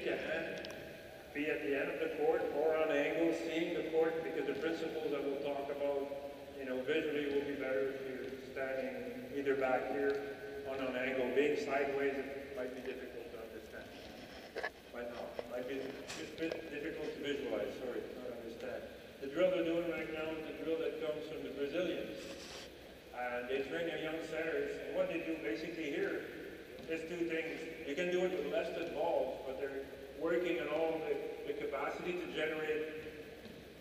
can, eh? be at the end of the court or on angle, seeing the court, because the principles that we'll talk about, you know, visually will be better if you're standing either back here or on an angle. Being sideways, it might be difficult to understand. Might not. Might be just a bit difficult to visualize, sorry, not understand. The drill they're doing right now is the drill that comes from the Brazilians. And they train their young setters. And what they do basically here is two things. You can do it with less than balls, but they're working on all the, the capacity to generate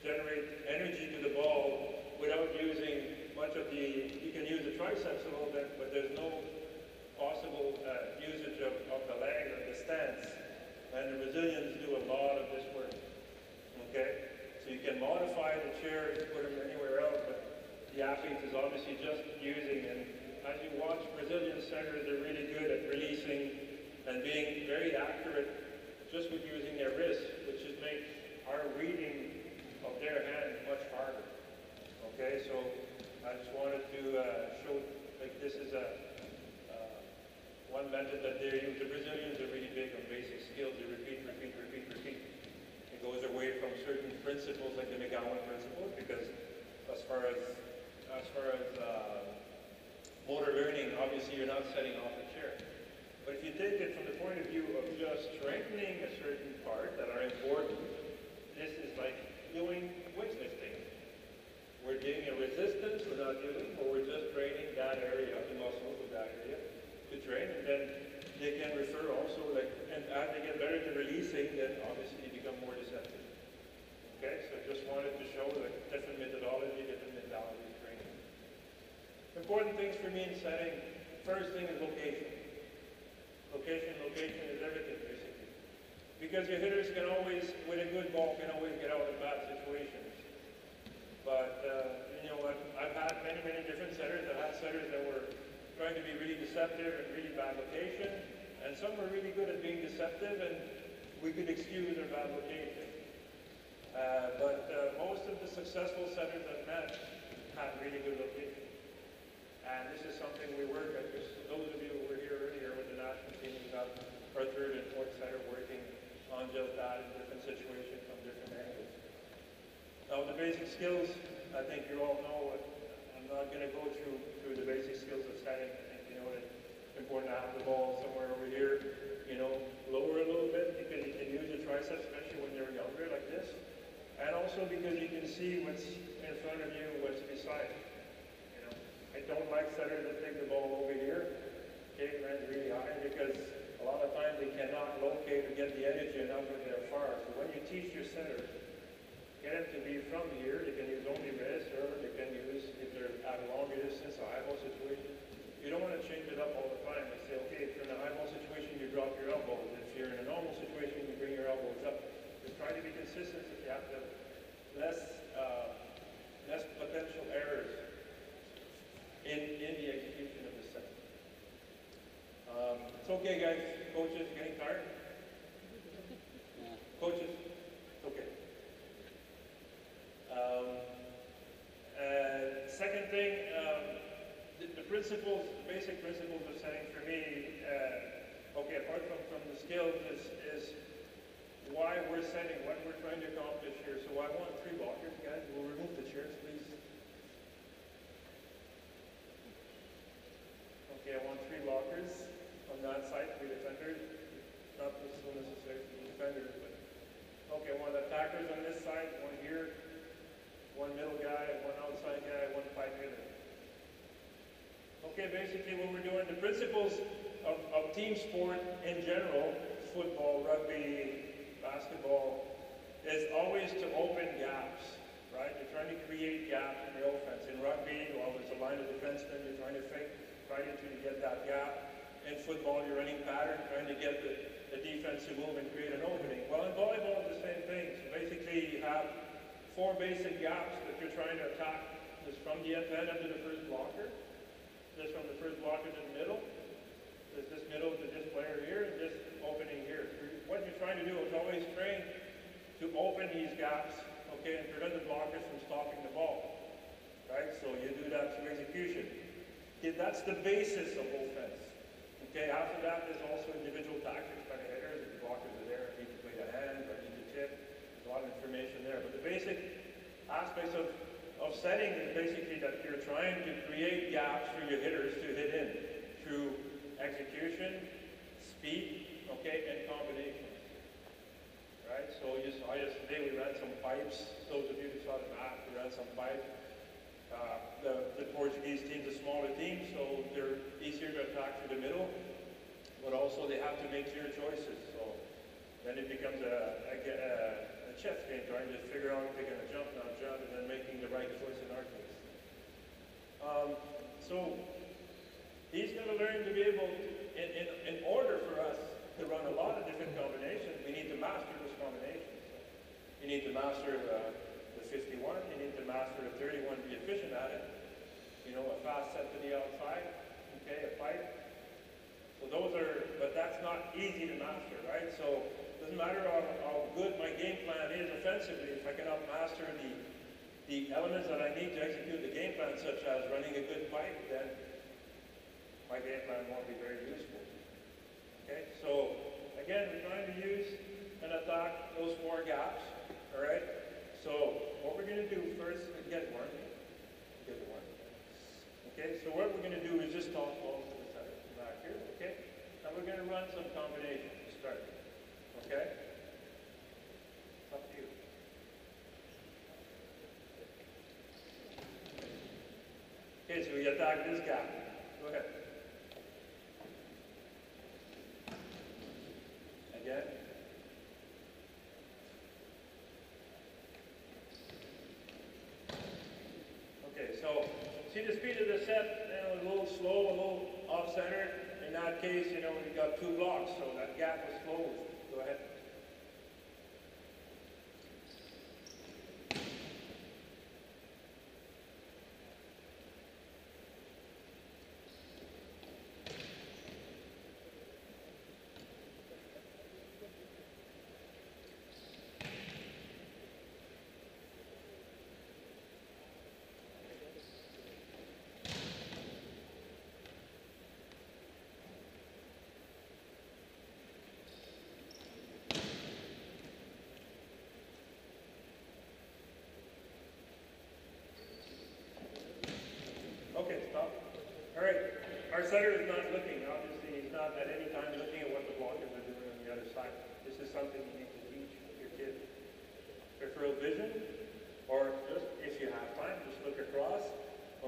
generate energy to the ball without using much of the, you can use the triceps a little bit, but there's no possible uh, usage of, of the leg or the stance. And the Brazilians do a lot of this work. Okay? So you can modify the chair to put them anywhere else, but the athlete is obviously just using, and as you watch Brazilian setters, they're really good at releasing and being very accurate just with using their wrist, which just makes our reading of their hand much harder. Okay, so I just wanted to uh, show, like this is a uh, one method that they use. The Brazilians are really big on basic skills. They repeat, repeat, repeat, repeat. It goes away from certain principles like the McGowan principles because as far as as far as uh, motor learning, obviously you're not setting off the chair. But if you take it from the point of view of just strengthening a certain part that are important, this is like doing weightlifting. We're doing a resistance, not doing, or we're just training that area, the muscles of that area, to train, and then they can refer also, like, and as they get better to releasing, then obviously you become more deceptive. Okay, so just wanted to show the different methodology, training. Important things for me in setting, first thing is location. Location, location is everything, basically. Because your hitters can always, with a good ball, can always get out of bad situations. But, uh, you know, I've, I've had many, many different setters. I've had setters that were trying to be really deceptive and really bad location. And some were really good at being deceptive, and we could excuse their bad location. Uh, but uh, most of the successful setters I've met had really good location. And this is something we work at. Just those of you who were here earlier with the national team, we got our third and fourth setter working on just that in different situations from different angles. Now the basic skills, I think you all know. I'm not going to go through through the basic skills of setting. I think you know that it's important to have the ball somewhere over here. You know, lower a little bit because you can use your triceps, especially when you're younger, like this. And also because you can see what's in front of you, what's beside you. I don't like setters that take the ball over here, okay, runs really high because a lot of times they cannot locate or get the energy enough when they're far. So when you teach your setter, get them to be from here, they can use only wrist or they can use, if they're at a longer distance, a high ball situation. You don't want to change it up all the time and say, okay, if you're in a high ball situation, you drop your elbows. If you're in a normal situation, you bring your elbows up. Just try to be consistent if you have to less uh, less potential errors in, in the execution of the set. Um, it's okay, guys. Coaches, getting tired? Coaches, it's okay. Um, uh, second thing, um, the, the, principles, the basic principles of setting for me, uh, okay, apart from, from the skills, is, is why we're setting, what we're trying to accomplish here. So I want three blockers, guys. We'll remove the chairs, please. Okay, I want three blockers on that side, three defenders. Not this one necessarily three defenders, but okay, of the attackers on this side, one here, one middle guy, one outside guy, one five hitter. Okay, basically what we're doing, the principles of, of team sport in general, football, rugby, basketball, is always to open gaps, right? You're trying to create gaps in the offense. In rugby, well, there's a line of defensemen, you're trying to fake right to get that gap. In football, you're running pattern, trying to get the, the defensive move and create an opening. Well, in volleyball, it's the same thing. So basically, you have four basic gaps that you're trying to attack. There's from the end to the first blocker. There's from the first blocker to the middle. There's this middle to this player here, and this opening here. What you're trying to do is always train to open these gaps, okay, and prevent the blockers from stopping the ball, right? So you do that through execution. Okay, that's the basis of offense. Okay, after that, there's also individual tactics by the hitters. The blockers are there, he aspects of, of setting is basically that you're trying to create gaps for your hitters to hit in through execution, speed, okay, and combinations. Right? So I just today we ran some pipes. Those of you who saw the map, we ran some pipes. Uh, the, the Portuguese team's a smaller team, so they're easier to attack through the middle, but also they have to make clear choices. So then it becomes a, a, a chess game, trying to figure out if they're going to jump, not jump, and then making the right choice in our case. Um, so he's going to learn to be able, in, in, in order for us to run a lot of different combinations, we need to master those combinations. You need to master the, the 51, you need to master the 31 to be efficient at it. You know, a fast set to the outside, okay, a pipe. So those are, but that's not easy to master, right? So doesn't matter how, how good my game plan is offensively, if I cannot master the, the elements that I need to execute the game plan, such as running a good pipe, then my game plan won't be very useful. Okay, so again, we're trying to use and attack those four gaps, all right? So what we're going to do first, get one, get one. Okay, so what we're going to do is just toss balls to the setter back here, okay? And we're going to run some combinations to start, okay? It's up to you. Okay, so we attack this gap. Go ahead. Again. Okay, so see the speed of the set, you know, a little slow, a little off-center. In that case, you know, we got two blocks, so that gap was closed. Go ahead. Okay, stop. Our setter is not looking, obviously, he's not at any time looking at what the blockers are doing on the other side. This is something you need to teach your kids. Peripheral vision, or just, if you have time, just look across,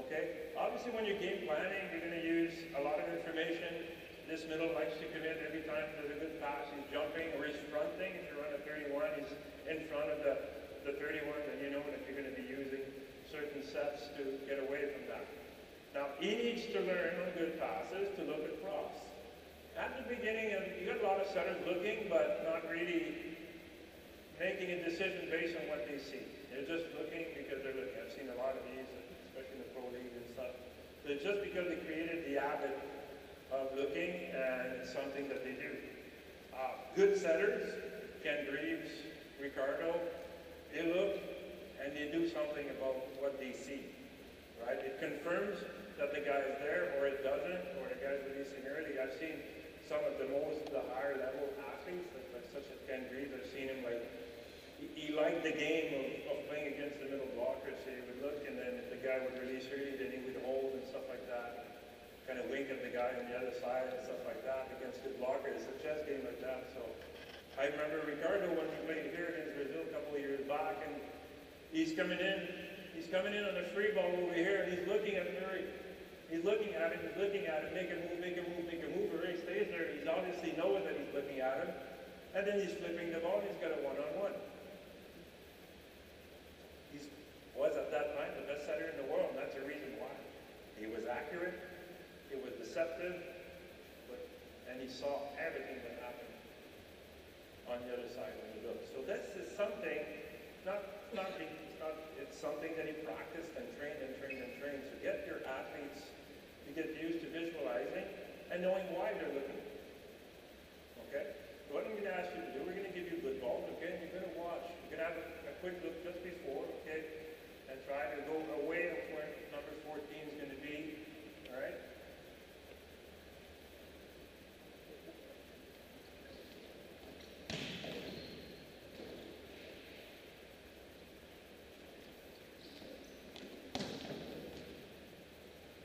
okay? Obviously, when you're game planning, you're gonna use a lot of information. This middle likes to commit every time there's a good pass, he's jumping or he's fronting. If you run a 31, he's in front of the, the 31, and you know that you're gonna be using certain sets to get away from that. Now, he needs to learn on good passes to look across. At the beginning, of, you got a lot of setters looking, but not really making a decision based on what they see. They're just looking because they're looking. I've seen a lot of these, especially in the pro league and stuff. It's just because they created the habit of looking, and it's something that they do. Uh, good setters, Ken Greaves, Ricardo, they look and they do something about what they see. Right? It confirms that the guy is there or it doesn't, or the guy's releasing early. I've seen some of the most, the higher level athletes, like, like such as Ken Greaves, I've seen him like, he, he liked the game of, of playing against the middle blockers. So he would look and then if the guy would release early, then he would hold and stuff like that. Kind of wink at the guy on the other side and stuff like that against good blockers. It's a chess game like that. So I remember Ricardo when we played here against Brazil a couple of years back and he's coming in, he's coming in on the free ball over here and he's looking at Murray. He's looking at him, he's looking at him, make a move, make a move, make a move. Murray stays there. He's obviously knowing that he's looking at him. And then he's flipping the ball and he's got a one-on-one. He was at that time the best setter in the world, and that's the reason why. He was accurate, he was deceptive, but, and he saw everything that happened on the other side when he looked. So this is something, not, not, it's not, it's something that he practiced get used to visualizing and knowing why they're looking. Okay? What I'm going to ask you to do, we're going to give you good ball. okay? And you're going to watch. You're going to have a, a quick look just before, okay? And try to go away from where number 14 is going to be, all right?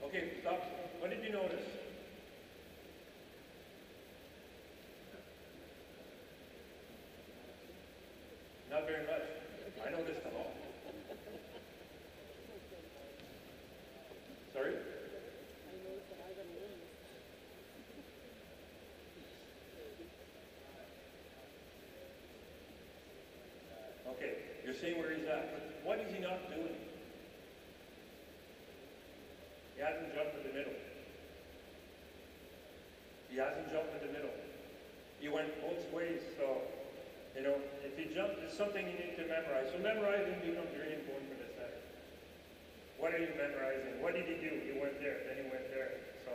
Okay, stop. What did you notice? Not very much. I noticed a lot. Sorry? Okay, you're seeing where he's at, but what is he not doing? He hasn't jumped in the middle. He hasn't jumped in the middle. He went both ways, so, you know, if he it's something you need to memorize. So memorizing becomes very important for this guy. What are you memorizing? What did he do? He went there, then he went there. So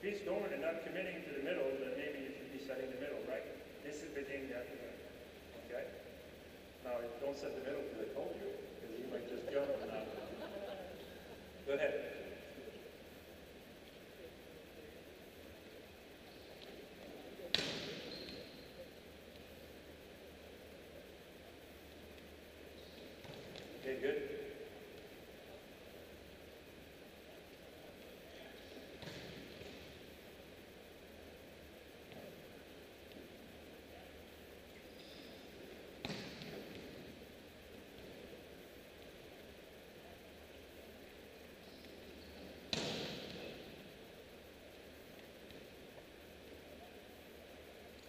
if he's going and not committing to the middle, then maybe you should be setting the middle, right? This is the game you have to. Okay? Now, don't set the middle because I told you, because you might just jump and not. Go ahead. Okay, good.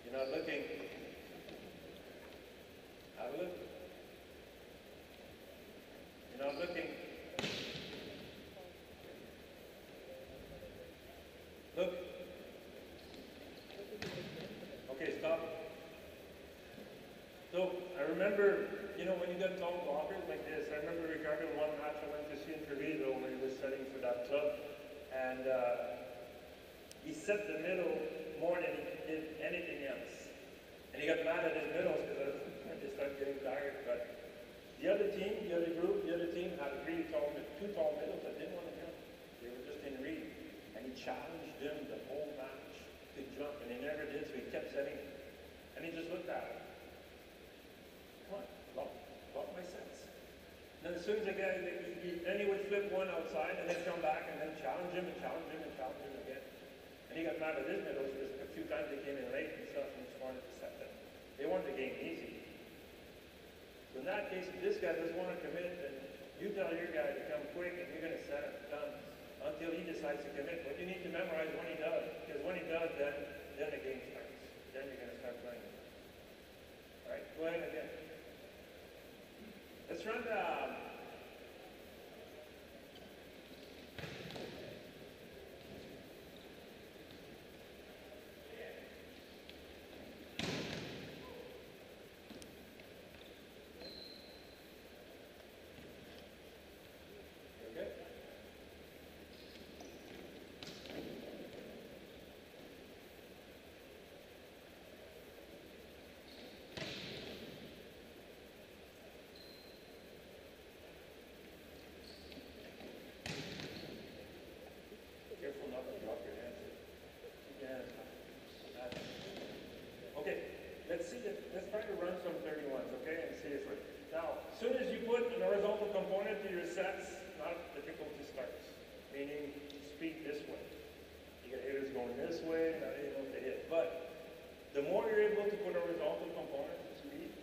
You're not looking. Have a look. You're not looking. Look. Okay, stop. So I remember, you know, when you got tall blockers like this, I remember Ricardo one match I went to see in Treviso when he was setting for that club, and uh, he set the middle more than he did anything else. And he got mad at his middles because I just started getting tired. But the other team, the other group, the other team had really tall, two tall middles that didn't want to jump. They were just in read. And he challenged them the whole match to jump, and he never did, so he kept setting it. And he just looked at it. Come on, lock, lock my sets. And then as soon as the guy, he, he, then he would flip one outside and then come back and then challenge him and challenge him and challenge him again. And he got mad at his middles because a few times they came in late and stuff and just wanted to set them. They wanted the game easy. So in that case, if this guy doesn't want to commit, then you tell your guy to come quick and you're going to set it done until he decides to commit. But you need to memorize when he does, because when he does, then then the game starts. Then you're going to start playing. All right, go ahead again. Let's run the. Okay. Careful not to drop your hands. Yeah. That's- Okay, let's let's try to run some 31s, okay, and see now, as soon as you put an horizontal component to your sets, not difficulty starts, meaning speed this way. You got hitters going this way, not able to hit, but the more you're able to put a horizontal component to speed,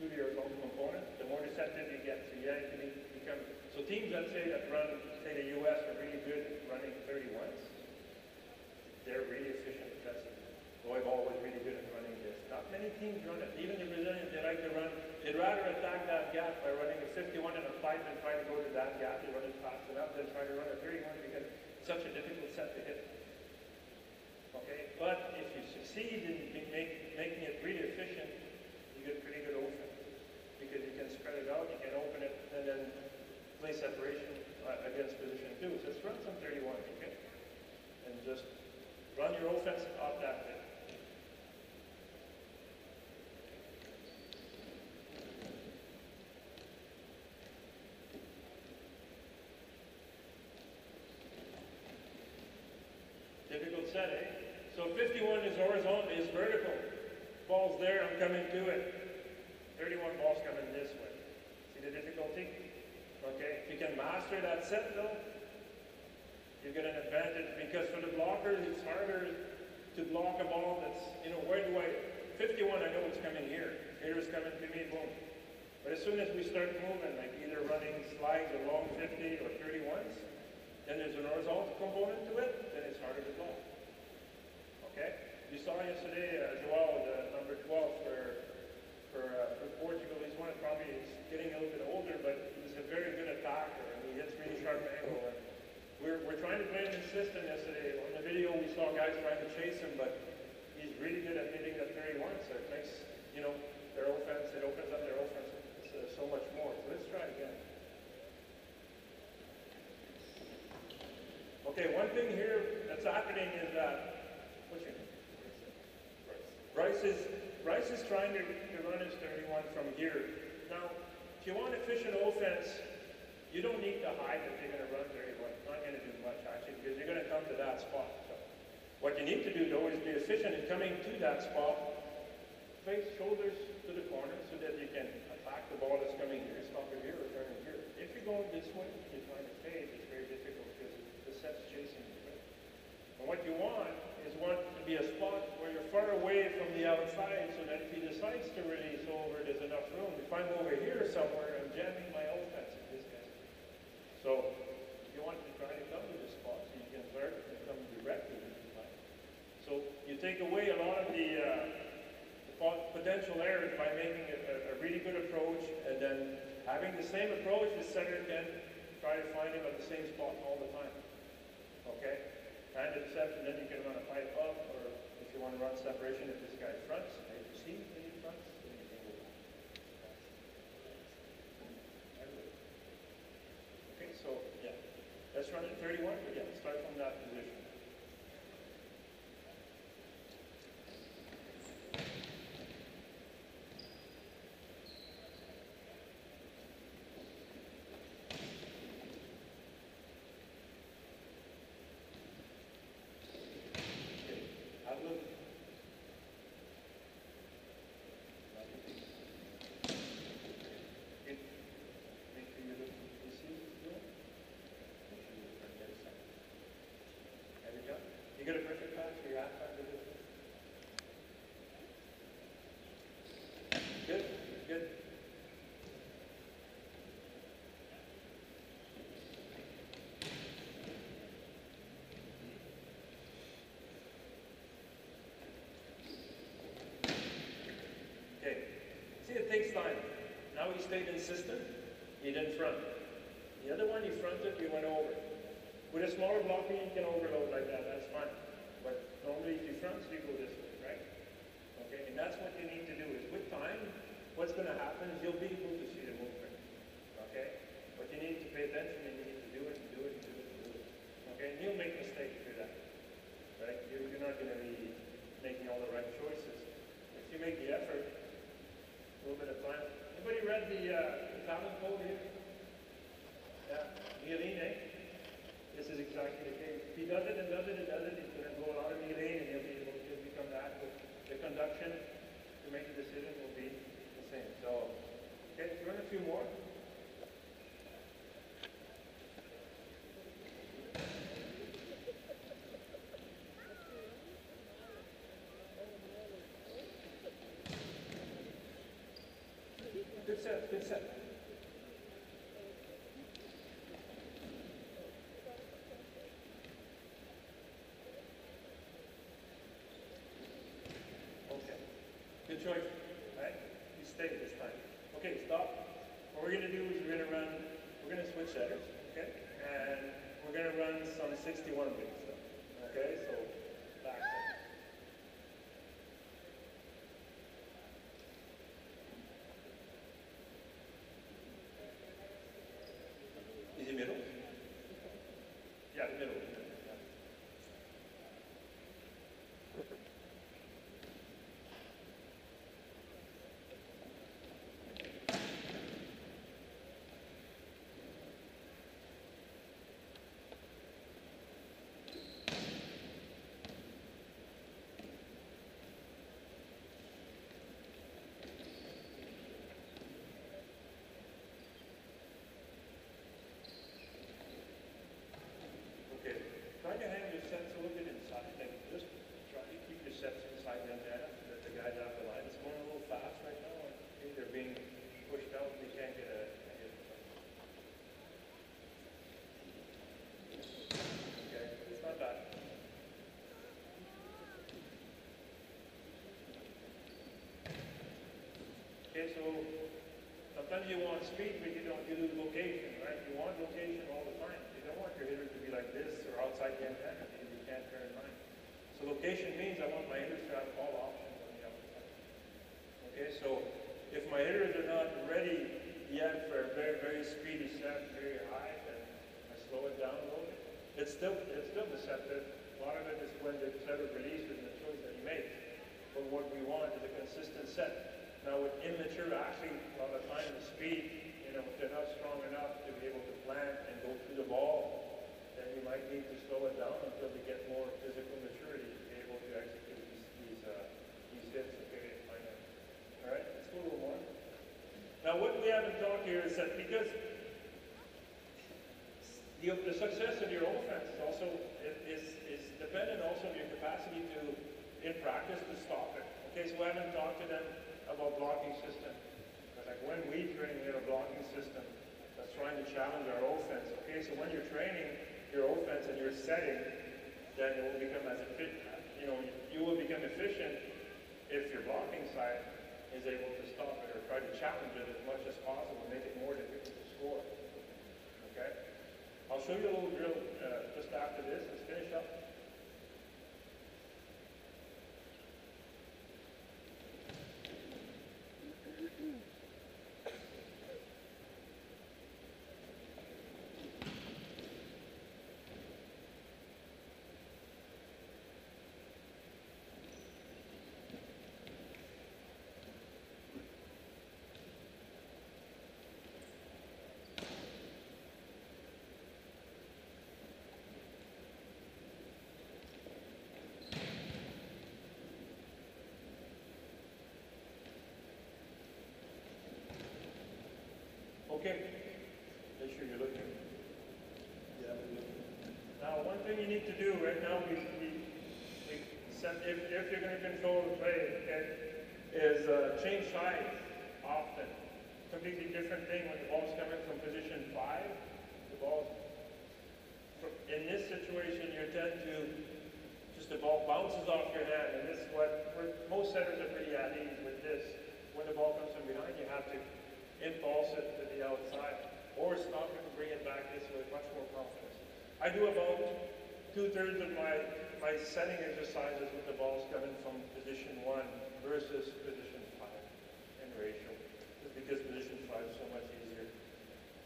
to the horizontal component, the more deceptive you get, so yeah, you can become, so teams that say that run, say the US are really good at running 31s, they're really efficient at testing. Volleyball was really good at many teams run it. Even the Brazilians, they like to run, they'd rather attack that gap by running a 51 and a 5 than try to go to that gap. They run it fast enough than try to run a 31 because it's such a difficult set to hit. Okay? But if you succeed in ma- make, making it really efficient, you get pretty good offense. Because you can spread it out, you can open it, and then play separation uh, against position two. So let's run some 31, okay? And just run your offense off that thing. Difficult set, eh? So 51 is horizontal, is vertical. Ball's there, I'm coming to it. 31 ball's coming this way. See the difficulty? Okay, if you can master that set though, you get an advantage. Because for the blockers, it's harder to block a ball that's, you know, where do I, 51, I know it's coming here. Here's coming to me, boom. But as soon as we start moving, like either running slides along 50 or 31s, then there's an horizontal component to it, then it's harder to block. You saw yesterday, uh, Joao, the number 12 for, for, uh, for Portugal. He's one that probably is getting a little bit older, but he's a very good attacker and he hits really sharp angle. And we're, we're trying to play the system yesterday. On the video, we saw guys trying to chase him, but he's really good at hitting that 31, so it makes, you know, their offense, it opens up their offense uh, so much more. So let's try again. Okay, one thing here that's happening is that, what's your name? Bryce is, Bryce is trying to, to run his 31 from here. Now, if you want efficient offense, you don't need to hide that you're going to run 31. It's not going to do much, actually, because you're going to come to that spot. So what you need to do, though, is be efficient in coming to that spot, face shoulders to the corner so that you can attack the ball that's coming here, stop it here, or turn it here. If you're going this way, you're trying to fade, it's very difficult because the set's chasing you. And what you want want to be a spot where you're far away from the outside so that if he decides to release over, there's enough room. If I'm over here somewhere, I'm jamming my offense in this case. So you want to try to come to this spot so you can start to come directly. So you take away a lot of the, uh, the potential errors by making a, a, really good approach and then having the same approach the setter can try to find him at the same spot all the time. Okay? Kind of deception, then you can run a pipe up, or if you want to run separation, if this guy fronts, maybe see that he fronts, then you can go back. Okay, so, yeah. Let's run at 31, but yeah, start from that position. Okay, have a look. Okay, make sure you look, you see what it's doing? Make sure you look right there, so. There we go. You a pass? Good, good. Okay. See, it takes time. Now he stayed insistent. He didn't front. The other one, he fronted, he went over. With a smaller blocker, you can overload like that. That's fine. But normally, if you front, you go this way, right? Okay, and that's what you need to do. Is with time, what's going to happen is you'll be able to see the movement. Okay, but you need to pay attention and you need to do it and do it and do it and do it. Okay, and you'll make mistakes through that. Right? You're, you're not going to be making all the right choices. If you make the effort, a little bit of time. Anybody read the, uh, the talent code here? Yeah, myelin, eh? This is exactly the case. If he does it and does it and does it, he's going to go a lot of myelin and he'll be able to become that. But the conduction to make the decision will be the same. So, okay, let's run a few more. Good set, good set. Okay. Good choice. Right? You stay this time. Okay, stop. What we're gonna do is we're gonna run, we're gonna switch setters, okay? And we're gonna run some 61 beats. Okay, so back. set. Is it middle? Yeah, the middle. So sometimes you want speed, but you don't, you lose location, right? You want location all the time. You don't want your hitter to be like this or outside the antenna, because you can't turn mine. So location means I want my hitters to have all options on the outside. Okay, so if my hitters are not ready yet for a very, very speedy set, very high, then I slow it down a little bit. It's still, it's still deceptive. A lot of it is when the setter releases and the choice that he makes. But what we want is a consistent set. Now with immature athletes, a lot of time the speed, you know, if they're not strong enough to be able to plant and go through the ball, then you might need to slow it down until they get more physical maturity to be able to execute these, these, uh, these hits, okay. All right, let's go little more. Now, what we haven't talked here is that because the, the success of your offense is also is, is dependent also on your capacity to, in practice, to stop it. Okay, so we haven't talked to them about blocking system. But like when we train, we have a blocking system that's trying to challenge our offense. Okay, so when you're training your offense and you're setting, then it will become as efficient. You know, you will become efficient if your blocking side is able to stop it or try to challenge it as much as possible, and make it more difficult to score. Okay? I'll show you a little drill uh, just after this. Let's finish up. Make sure you're looking. Yeah. Now, one thing you need to do right now, we, we, we set, if, if you're going to control the play, is uh, change sides often. Completely different thing when the ball's coming from position five. The ball, in this situation, you tend to just the ball bounces off your hand, and this is what most setters are pretty at ease with this. When the ball comes from behind, you have to impulse it to the outside, or stop it and bring it back this way, much more confidence. I do about two-thirds of my, my setting exercises with the balls coming from position one versus position five in ratio. Just because position five is so much easier.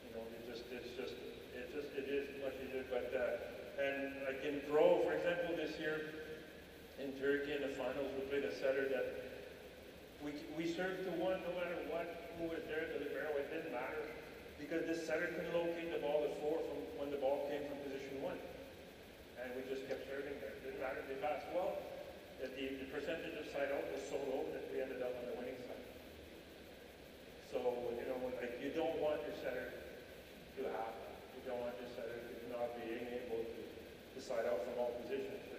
You know, it just, it's just, it just, it is much easier, but, uh, and I can pro, for example, this year in Turkey in the finals, we played a setter that we, we served to one no matter what, who was there to the barrel, it didn't matter. Because this setter couldn't locate the ball at four from when the ball came from position one. And we just kept serving there. It didn't matter if they passed well. The, the percentage of side out was so low that we ended up on the winning side. So, you know, like you don't want your setter to have. You don't want your setter to not being able to, side out from all positions.